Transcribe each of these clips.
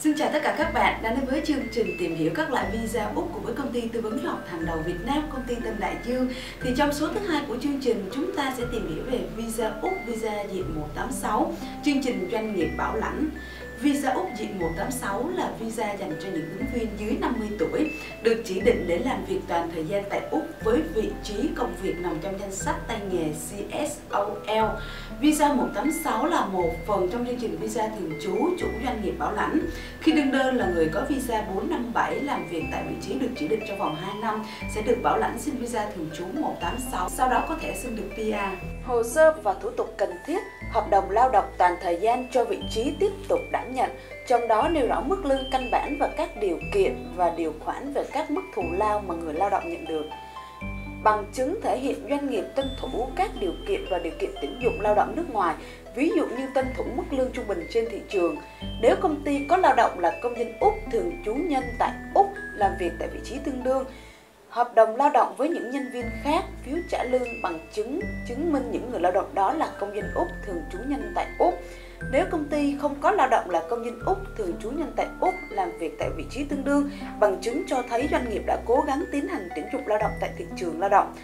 Xin chào tất cả các bạn đã đến với chương trình tìm hiểu các loại visa Úc của với công ty tư vấn du học hàng đầu Việt Nam, công ty Tân Đại Dương. Thì trong số thứ hai của chương trình chúng ta sẽ tìm hiểu về visa Úc, visa diện 186, chương trình doanh nghiệp bảo lãnh. Visa Úc diện 186 là visa dành cho những ứng viên dưới 50 tuổi được chỉ định để làm việc toàn thời gian tại Úc với vị trí công việc nằm trong danh sách tay nghề CSOL. Visa 186 là một phần trong chương trình visa thường trú chủ doanh nghiệp bảo lãnh. Khi đương đơn là người có visa 457 làm việc tại vị trí được chỉ định trong vòng 2 năm sẽ được bảo lãnh xin visa thường trú 186, sau đó có thể xin được PR. Hồ sơ và thủ tục cần thiết, hợp đồng lao động toàn thời gian cho vị trí tiếp tục đảm nhận, trong đó nêu rõ mức lương căn bản và các điều kiện và điều khoản về các mức thù lao mà người lao động nhận được bằng chứng thể hiện doanh nghiệp tuân thủ các điều kiện và điều kiện tuyển dụng lao động nước ngoài, ví dụ như tuân thủ mức lương trung bình trên thị trường. Nếu công ty có lao động là công dân Úc thường trú nhân tại Úc làm việc tại vị trí tương đương, hợp đồng lao động với những nhân viên khác, phiếu trả lương bằng chứng chứng minh những người lao động đó là công dân Úc thường trú nhân tại Úc. Nếu công ty không có lao động là công nhân Úc thường trú nhân tại Úc làm việc tại vị trí tương đương, bằng chứng cho thấy doanh nghiệp đã cố gắng tiến hành tuyển dụng lao động tại thị trường lao động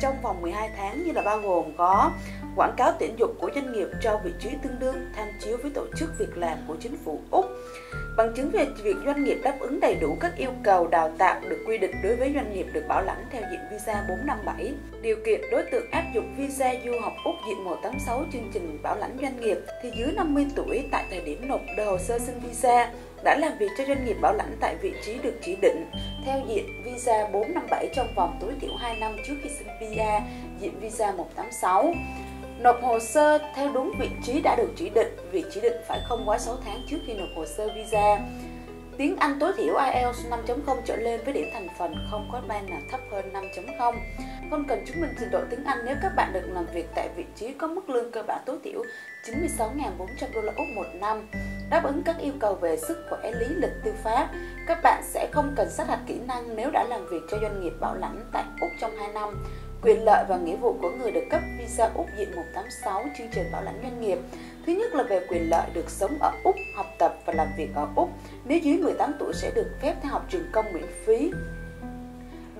trong vòng 12 tháng như là bao gồm có quảng cáo tuyển dụng của doanh nghiệp cho vị trí tương đương tham chiếu với tổ chức việc làm của chính phủ Úc. Bằng chứng về việc doanh nghiệp đáp ứng đầy đủ các yêu cầu đào tạo được quy định đối với doanh nghiệp được bảo lãnh theo diện visa 457. Điều kiện đối tượng áp dụng visa du học Úc diện 186 chương trình bảo lãnh doanh nghiệp thì dưới 50 tuổi tại thời điểm nộp đơn hồ sơ xin visa đã làm việc cho doanh nghiệp bảo lãnh tại vị trí được chỉ định theo diện visa 457 trong vòng tối thiểu 2 năm trước khi xin visa diện visa 186. Nộp hồ sơ theo đúng vị trí đã được chỉ định, việc chỉ định phải không quá 6 tháng trước khi nộp hồ sơ visa. Tiếng Anh tối thiểu IELTS 5.0 trở lên với điểm thành phần không có band nào thấp hơn 5.0. Không cần chứng minh trình độ tiếng Anh nếu các bạn được làm việc tại vị trí có mức lương cơ bản tối thiểu 96.400 đô la Úc một năm. Đáp ứng các yêu cầu về sức khỏe, lý lịch, tư pháp, các bạn sẽ không cần sát hạch kỹ năng nếu đã làm việc cho doanh nghiệp bảo lãnh tại Úc trong 2 năm quyền lợi và nghĩa vụ của người được cấp visa Úc diện 186 chương trình bảo lãnh doanh nghiệp. Thứ nhất là về quyền lợi được sống ở Úc, học tập và làm việc ở Úc. Nếu dưới 18 tuổi sẽ được phép theo học trường công miễn phí.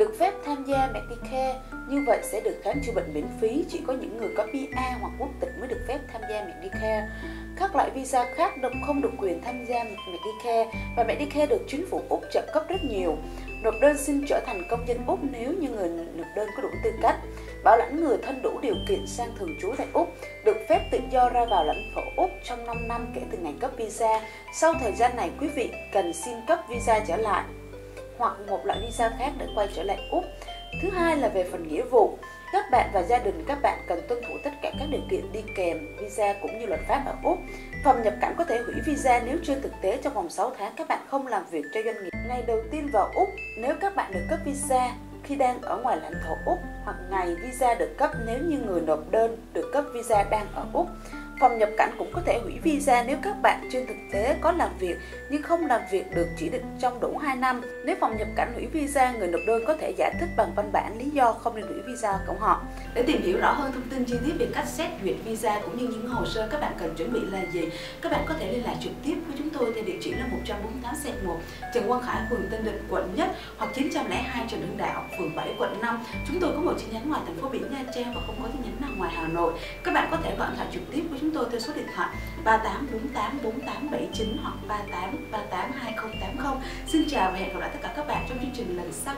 Được phép tham gia Medicare, như vậy sẽ được khám chữa bệnh miễn phí, chỉ có những người có PA hoặc quốc tịch mới được phép tham gia Medicare. Các loại visa khác không được quyền tham gia Medicare và Medicare được chính phủ Úc trợ cấp rất nhiều. Nộp đơn xin trở thành công dân Úc nếu như người nộp đơn có đủ tư cách. Bảo lãnh người thân đủ điều kiện sang thường trú tại Úc, được phép tự do ra vào lãnh thổ Úc trong 5 năm kể từ ngày cấp visa. Sau thời gian này, quý vị cần xin cấp visa trở lại hoặc một loại visa khác để quay trở lại Úc. Thứ hai là về phần nghĩa vụ. Các bạn và gia đình các bạn cần tuân thủ tất cả các điều kiện đi kèm visa cũng như luật pháp ở Úc. Phòng nhập cảnh có thể hủy visa nếu trên thực tế trong vòng 6 tháng các bạn không làm việc cho doanh nghiệp. Ngày đầu tiên vào Úc, nếu các bạn được cấp visa khi đang ở ngoài lãnh thổ Úc hoặc ngày visa được cấp nếu như người nộp đơn được cấp visa đang ở Úc. Phòng nhập cảnh cũng có thể hủy visa nếu các bạn trên thực tế có làm việc nhưng không làm việc được chỉ định trong đủ 2 năm. Nếu phòng nhập cảnh hủy visa, người nộp đơn có thể giải thích bằng văn bản lý do không nên hủy visa của họ. Để tìm hiểu rõ hơn thông tin chi tiết về cách xét duyệt visa cũng như những hồ sơ các bạn cần chuẩn bị là gì, các bạn có thể liên lạc trực tiếp với chúng tôi theo địa chỉ là 148 1 Trần Quang Khải, phường Tân Định, quận Nhất hoặc 902 Trần Hưng Đạo, phường 7, quận 5. Chúng tôi có một chi nhánh ngoài thành phố Biển Nha Trang và không có chi nhánh nào ngoài Hà Nội. Các bạn có thể gọi điện thoại trực tiếp với chúng chúng tôi theo số điện thoại 38484879 hoặc 38382080. Xin chào và hẹn gặp lại tất cả các bạn trong chương trình lần sau.